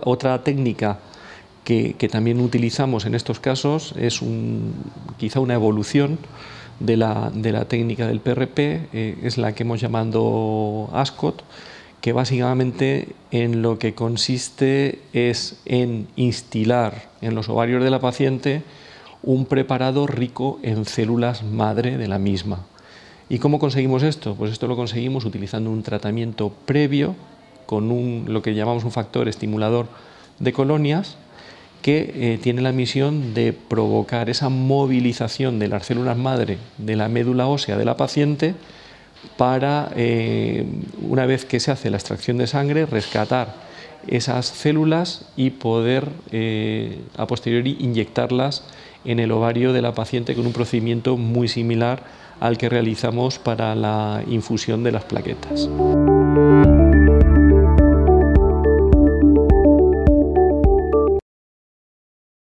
Otra técnica que, también utilizamos en estos casos es quizá una evolución de la, técnica del PRP, eh, es la que hemos llamado ASCOT, que básicamente en lo que consiste es en instilar en los ovarios de la paciente un preparado rico en células madre de la misma. ¿Y cómo conseguimos esto? Pues esto lo conseguimos utilizando un tratamiento previo con lo que llamamos un factor estimulador de colonias que eh, tiene la misión de provocar esa movilización de las células madre de la médula ósea de la paciente para, eh, una vez que se hace la extracción de sangre, rescatar esas células y poder eh, a posteriori inyectarlas en el ovario de la paciente con un procedimiento muy similar al que realizamos para la infusión de las plaquetas.